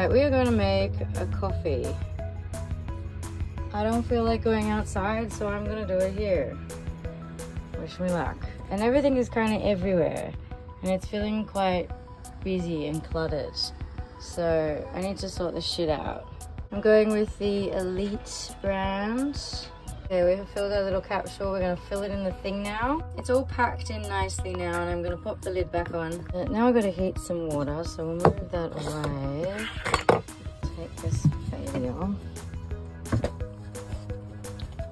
Right, we are going to make a coffee. I don't feel like going outside, so I'm gonna do it here. Wish me luck. And everything is kind of everywhere, and it's feeling quite busy and cluttered. So I need to sort this shit out. I'm going with the Elite brand. Okay, we've filled our little capsule. We're gonna fill it in the thing now. It's all packed in nicely now, and I'm gonna pop the lid back on. Now I've got to heat some water, so we'll move that away. Take this failure.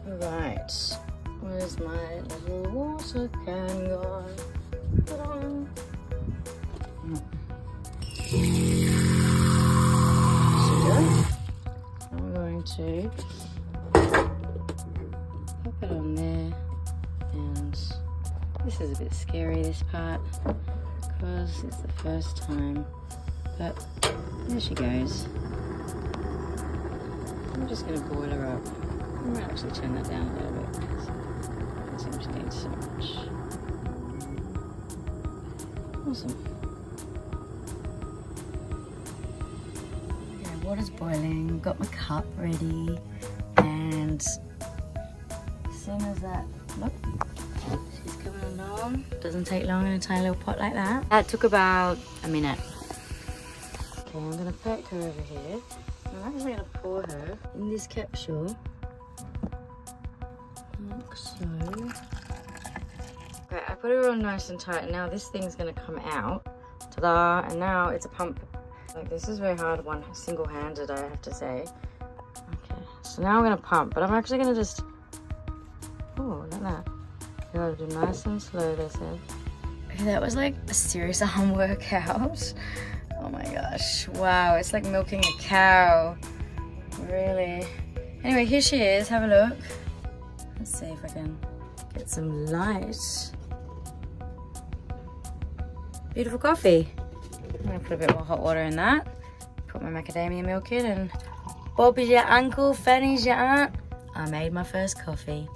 Right, where's my little water can go? I'm going to on there. And this is a bit scary this part because it's the first time. But there she goes. I'm just going to boil her up. I might actually turn that down a little bit because it seems to need so much. Awesome. Yeah, water's boiling, got my cup ready, and as that, look, she's coming along. Doesn't take long in a tiny little pot like that. That took about a minute. Okay, I'm gonna pack her over here. I'm actually gonna pour her in this capsule like so. Okay, I put her on nice and tight. Now this thing's gonna come out. Ta-da! And now it's a pump. Like this is very hard one single-handed, I have to say. Okay, so now I'm gonna pump, but I'm actually gonna just. That. You gotta do nice and slow, they said. That was like a serious arm workout. Oh my gosh. Wow, it's like milking a cow. Really. Anyway, here she is. Have a look. Let's see if I can get some light. Beautiful coffee. I'm gonna put a bit more hot water in that. Put my macadamia milk in and Bob is your uncle, Fanny's your aunt. I made my first coffee.